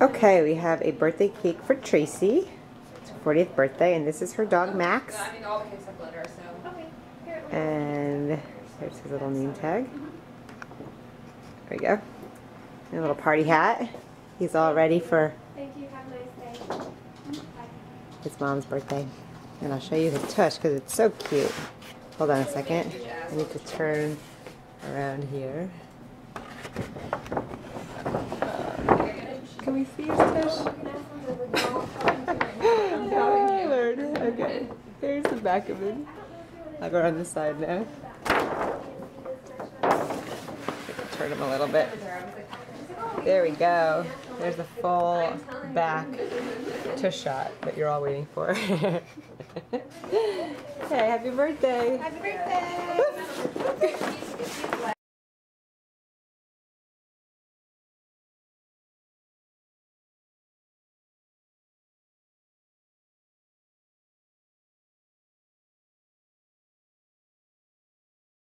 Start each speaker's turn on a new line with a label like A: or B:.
A: Okay, we have a birthday cake for Tracy. It's her 40th birthday, and this is her dog oh, Max.
B: I mean, all the cakes have glitter, so.
C: Okay, here.
A: And there's his little name tag. Mm-hmm. There we go. And a little party hat. He's all ready for
C: Thank you. Have a nice day. Mm-hmm,
A: his mom's birthday. And I'll show you his tush because it's so cute. Hold on a second. I need to turn around here. Can we see his tush? Oh, Lord. Okay. Here's the back of it. I'll go around the side now. Turn him a little bit. There we go. There's the full back tush shot that you're all waiting for. hey, happy birthday.
C: Happy birthday.